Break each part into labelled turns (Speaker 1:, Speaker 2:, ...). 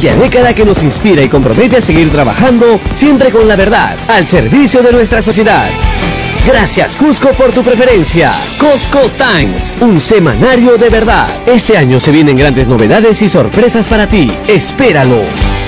Speaker 1: Década que nos inspira y compromete a seguir trabajando siempre con la verdad, al servicio de nuestra sociedad. Gracias Cusco por tu preferencia. Cusco Times, un semanario de verdad. Este año se vienen grandes novedades y sorpresas para ti. Espéralo.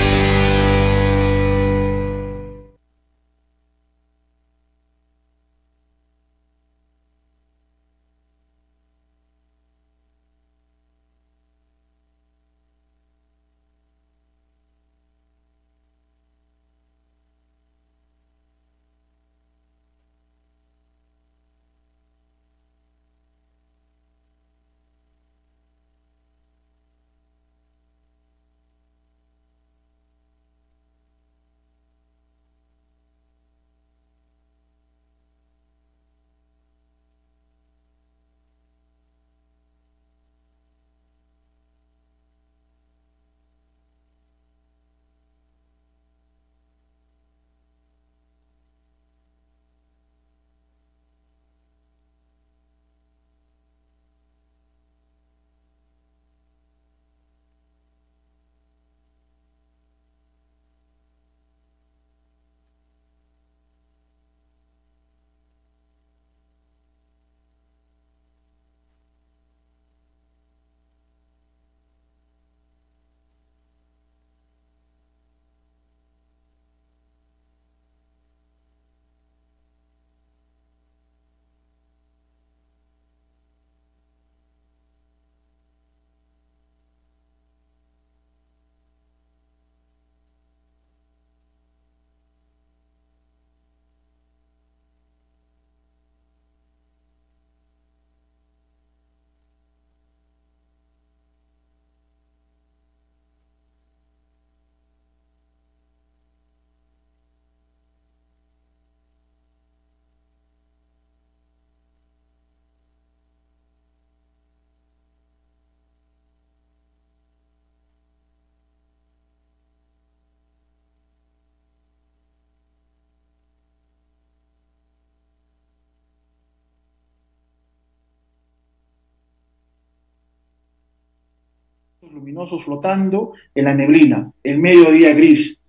Speaker 2: Luminosos flotando en la neblina, el mediodía gris.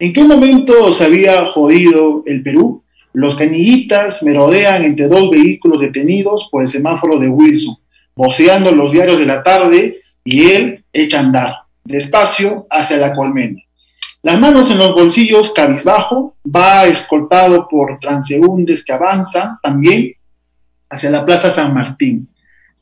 Speaker 2: ¿En qué momento se había jodido el Perú? Los canillitas merodean entre dos vehículos detenidos por el semáforo de Wilson, voceando los diarios de la tarde y él echa a andar, despacio hacia la colmena. Las manos en los bolsillos, cabizbajo, va escoltado por transeúntes que avanzan también hacia la Plaza San Martín.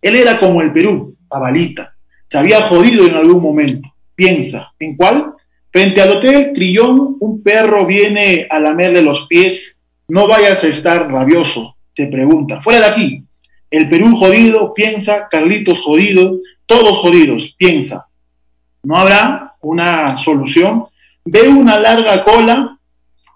Speaker 2: Él era como el Perú, tabalita, se había jodido en algún momento. Piensa, ¿en cuál? Frente al Hotel Trillón, un perro viene a lamerle los pies. No vayas a estar rabioso, se pregunta. Fuera de aquí. El Perú jodido, piensa. Carlitos jodido. Todos jodidos, piensa. ¿No habrá una solución? Ve una larga cola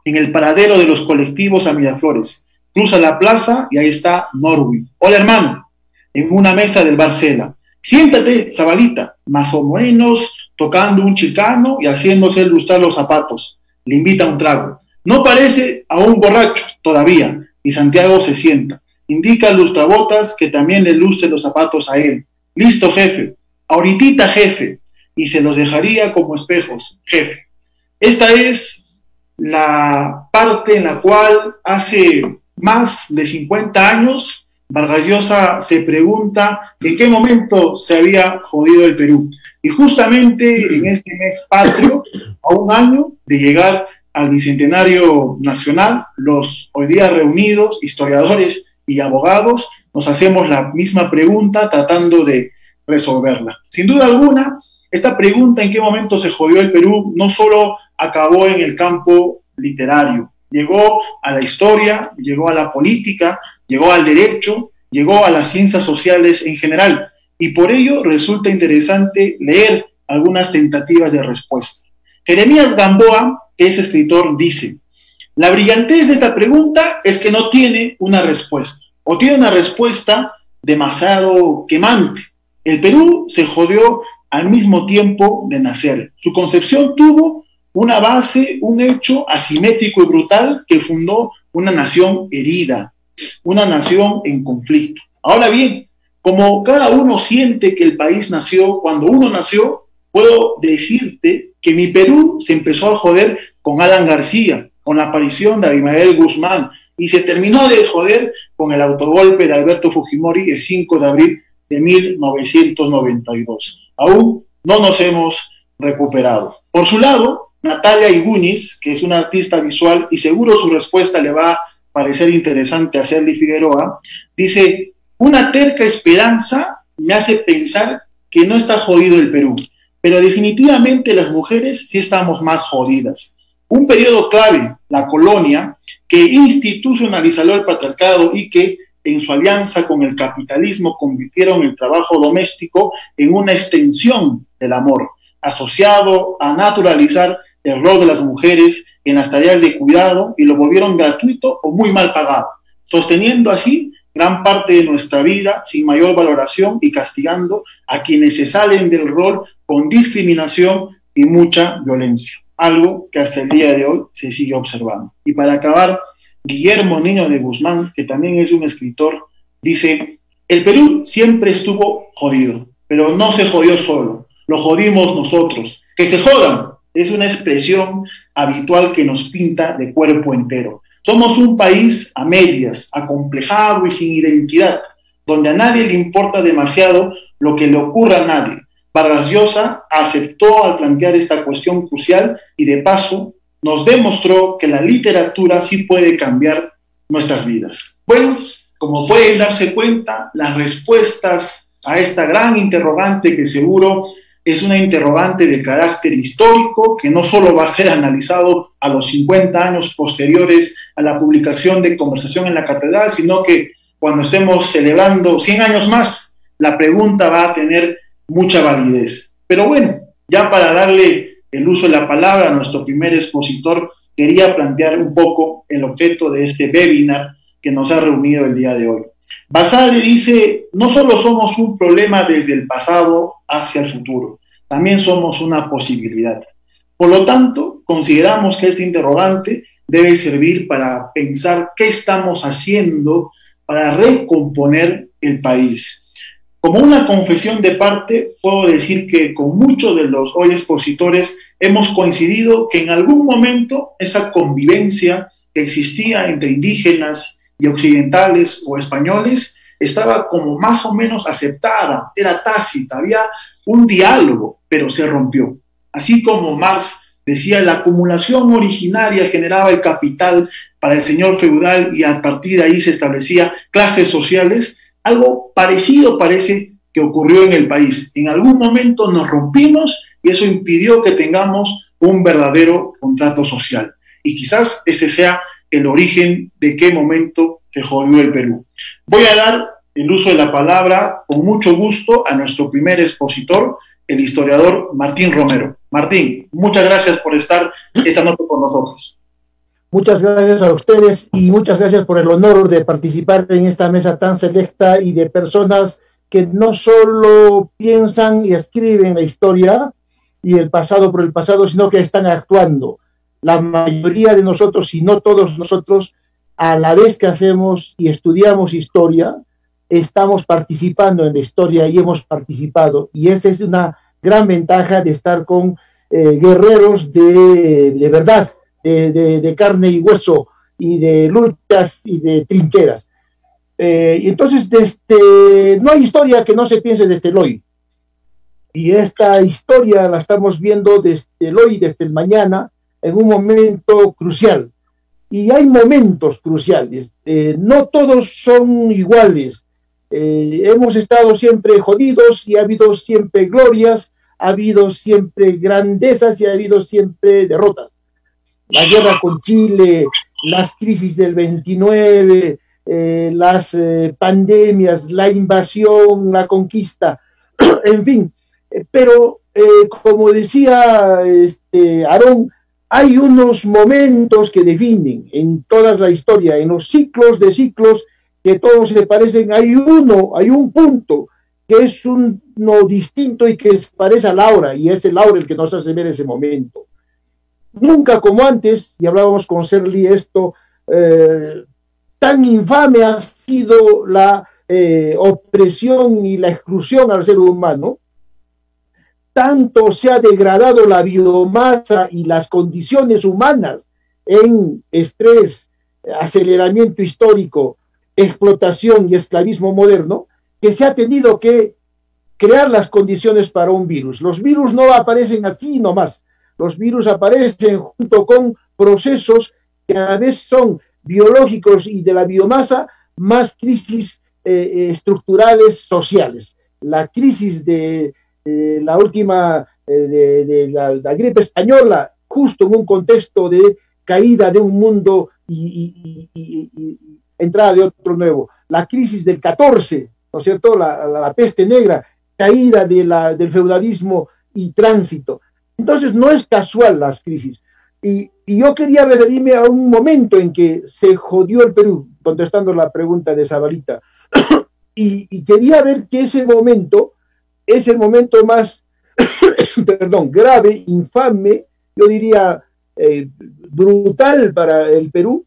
Speaker 2: en el paradero de los colectivos a Miraflores. Cruza la plaza y ahí está Norwin. Hola hermano, en una mesa del Barcela. Siéntate, Zabalita, más o menos tocando un chicano y haciéndose lustrar los zapatos. Le invita un trago. No parece a un borracho todavía, y Santiago se sienta. Indica al lustrabotas que también le lustre los zapatos a él. Listo, jefe. Ahorita, jefe. Y se los dejaría como espejos, jefe. Esta es la parte en la cual hace más de 50 años Vargas Llosa se pregunta en qué momento se había jodido el Perú. Y justamente en este mes patrio, a un año de llegar al Bicentenario Nacional, los hoy día reunidos, historiadores y abogados, nos hacemos la misma pregunta tratando de resolverla. Sin duda alguna, esta pregunta en qué momento se jodió el Perú no solo acabó en el campo literario, llegó a la historia, llegó a la política, llegó al derecho, llegó a las ciencias sociales en general, y por ello resulta interesante leer algunas tentativas de respuesta. Jeremías Gamboa, que es escritor, dice, la brillantez de esta pregunta es que no tiene una respuesta, o tiene una respuesta demasiado quemante. El Perú se jodió al mismo tiempo de nacer. Su concepción tuvo una base, un hecho asimétrico y brutal que fundó una nación herida, una nación en conflicto. Ahora bien, como cada uno siente que el país nació, cuando uno nació, puedo decirte que mi Perú se empezó a joder con Alan García, con la aparición de Abimael Guzmán, y se terminó de joder con el autogolpe de Alberto Fujimori el 5 de abril de 1992. Aún no nos hemos recuperado. Por su lado, Natalia Igunis, que es una artista visual y seguro su respuesta le va parecer interesante a Serly Figueroa, dice, una terca esperanza me hace pensar que no está jodido el Perú, pero definitivamente las mujeres sí estamos más jodidas. Un periodo clave, la colonia, que institucionalizó el patriarcado y que en su alianza con el capitalismo convirtieron el trabajo doméstico en una extensión del amor, asociado a naturalizar el rol de las mujeres en las tareas de cuidado y lo volvieron gratuito o muy mal pagado, sosteniendo así gran parte de nuestra vida sin mayor valoración y castigando a quienes se salen del rol con discriminación y mucha violencia, algo que hasta el día de hoy se sigue observando. Y para acabar, Guillermo Niño de Guzmán, que también es un escritor, dice, el Perú siempre estuvo jodido, pero no se jodió solo, lo jodimos nosotros. Que se jodan es una expresión habitual que nos pinta de cuerpo entero. Somos un país a medias, acomplejado y sin identidad, donde a nadie le importa demasiado lo que le ocurra a nadie. Vargas aceptó al plantear esta cuestión crucial y de paso nos demostró que la literatura sí puede cambiar nuestras vidas. Bueno, como pueden darse cuenta, las respuestas a esta gran interrogante que seguro es una interrogante de carácter histórico que no solo va a ser analizado a los 50 años posteriores a la publicación de Conversación en la Catedral, sino que cuando estemos celebrando 100 años más, la pregunta va a tener mucha validez. Pero bueno, ya para darle el uso de la palabra a nuestro primer expositor, quería plantear un poco el objeto de este webinar que nos ha reunido el día de hoy. Basale dice, no solo somos un problema desde el pasado hacia el futuro, también somos una posibilidad. Por lo tanto, consideramos que este interrogante debe servir para pensar qué estamos haciendo para recomponer el país. Como una confesión de parte, puedo decir que con muchos de los hoy expositores hemos coincidido que en algún momento esa convivencia que existía entre indígenas y occidentales o españoles estaba como más o menos aceptada, era tácita, había un diálogo, pero se rompió. Así como Marx decía, la acumulación originaria generaba el capital para el señor feudal y a partir de ahí se establecía clases sociales, algo parecido parece que ocurrió en el país. En algún momento nos rompimos y eso impidió que tengamos un verdadero contrato social. Y quizás ese sea el origen de qué momento se jodió el Perú. Voy a dar el uso de la palabra con mucho gusto a nuestro primer expositor, el historiador Martín Romero. Martín, muchas gracias por estar esta noche con nosotros.
Speaker 3: Muchas gracias a ustedes y muchas gracias por el honor de participar en esta mesa tan selecta y de personas que no solo piensan y escriben la historia y el pasado por el pasado, sino que están actuando la mayoría de nosotros, si no todos nosotros, a la vez que hacemos y estudiamos historia, estamos participando en la historia y hemos participado. Y esa es una gran ventaja de estar con eh, guerreros de, verdad, de, carne y hueso, y de luchas y de trincheras. Eh, entonces, desde, no hay historia que no se piense desde el hoy. Y esta historia la estamos viendo desde el hoy, desde el mañana, en un momento crucial. Y hay momentos cruciales. Eh, no todos son iguales. Eh, hemos estado siempre jodidos y ha habido siempre glorias, ha habido siempre grandezas y ha habido siempre derrotas. La guerra con Chile, las crisis del 29, eh, las pandemias, la invasión, la conquista, en fin. pero como decía este, Aarón, hay unos momentos que definen en toda la historia, en los ciclos de ciclos que todos se parecen, hay uno, hay un punto que es uno distinto y que parece a Laura, y es el Laura el que nos hace ver ese momento. Nunca como antes, y hablábamos con Serli esto, eh, tan infame ha sido la eh, opresión y la exclusión al ser humano, tanto se ha degradado la biomasa y las condiciones humanas en estrés, aceleramiento histórico, explotación y esclavismo moderno, que se ha tenido que crear las condiciones para un virus. Los virus no aparecen así nomás, los virus aparecen junto con procesos que a la vez son biológicos y de la biomasa, más crisis eh, estructurales sociales. La crisis de la última, eh, de, la, gripe española, justo en un contexto de caída de un mundo y, entrada de otro nuevo. La crisis del 14, ¿no es cierto? La, peste negra, caída de la, del feudalismo y tránsito. Entonces, no es casual las crisis. Y, yo quería referirme a un momento en que se jodió el Perú, contestando la pregunta de Zabalita. y, quería ver que ese momento es el momento más, perdón, grave, infame, yo diría eh, brutal para el Perú,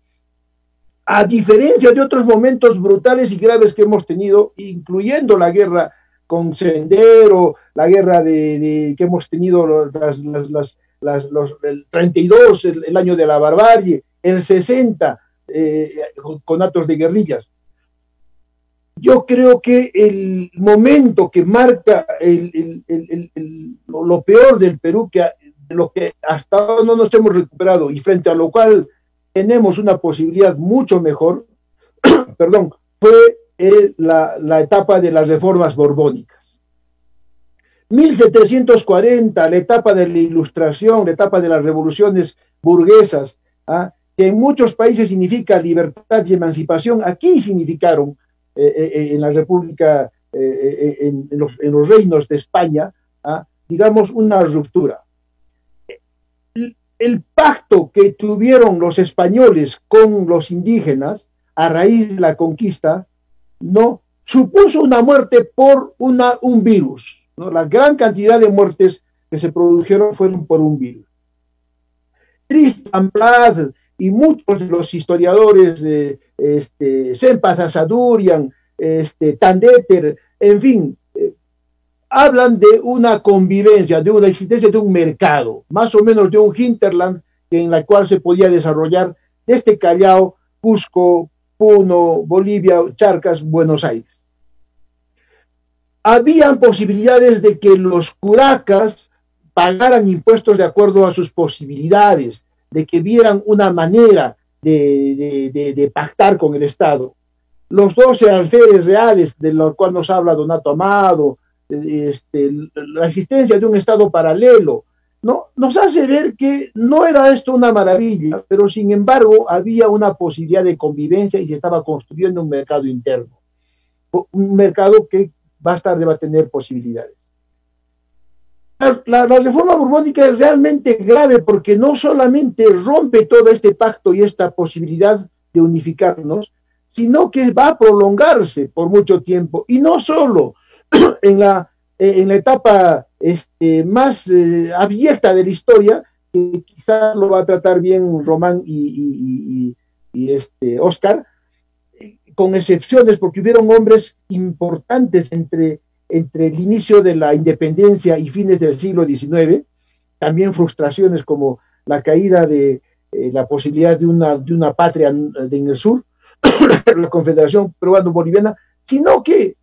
Speaker 3: a diferencia de otros momentos brutales y graves que hemos tenido, incluyendo la guerra con Sendero, la guerra de, que hemos tenido las, los, el 32, el, año de la barbarie, el 60, eh, con actos de guerrillas. Yo creo que el momento que marca lo peor del Perú, que lo que hasta ahora no nos hemos recuperado y frente a lo cual tenemos una posibilidad mucho mejor, perdón, fue la, etapa de las reformas borbónicas. 1740, la etapa de la ilustración, la etapa de las revoluciones burguesas, ¿ah? que en muchos países significa libertad y emancipación, aquí significaron en la República, eh, en, los, en, los, reinos de España, ¿ah? digamos, una ruptura. El, pacto que tuvieron los españoles con los indígenas a raíz de la conquista, no supuso una muerte por una, un virus. ¿no? La gran cantidad de muertes que se produjeron fueron por un virus. Tristan Blad y muchos de los historiadores de este, Sempas Asadurian, este, Tandeter, en fin, eh, hablan de una convivencia, de una existencia de un mercado, más o menos de un hinterland en la cual se podía desarrollar desde Callao, Cusco, Puno, Bolivia, Charcas, Buenos Aires. Habían posibilidades de que los curacas pagaran impuestos de acuerdo a sus posibilidades, de que vieran una manera de, pactar con el Estado. Los doce alférez reales, de los cuales nos habla Donato Amado, este, la existencia de un Estado paralelo, ¿no? nos hace ver que no era esto una maravilla, pero sin embargo había una posibilidad de convivencia y se estaba construyendo un mercado interno, un mercado que a estar, va a tener posibilidades la, reforma borbónica es realmente grave porque no solamente rompe todo este pacto y esta posibilidad de unificarnos, sino que va a prolongarse por mucho tiempo. Y no solo en la, en la etapa este, más eh, abierta de la historia, que quizá lo va a tratar bien Román y, y este, Oscar, con excepciones, porque hubieron hombres importantes entre entre el inicio de la independencia y fines del siglo XIX, también frustraciones como la caída de eh, la posibilidad de una, de una patria en el sur, la Confederación Peruano-Boliviana, sino que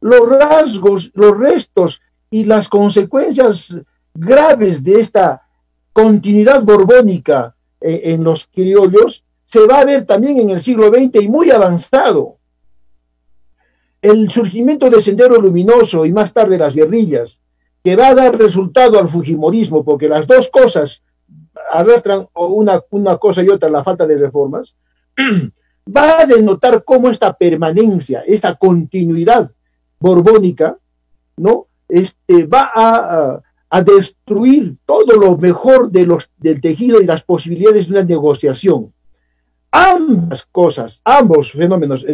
Speaker 3: los rasgos, los restos y las consecuencias graves de esta continuidad borbónica eh, en los criollos se va a ver también en el siglo XX y muy avanzado el surgimiento de Sendero Luminoso y más tarde las guerrillas, que va a dar resultado al Fujimorismo, porque las dos cosas arrastran una, una cosa y otra, la falta de reformas, va a denotar cómo esta permanencia, esta continuidad borbónica, ¿no? Este, va a, a, destruir todo lo mejor de los, del tejido y las posibilidades de una negociación. Ambas cosas, ambos fenómenos,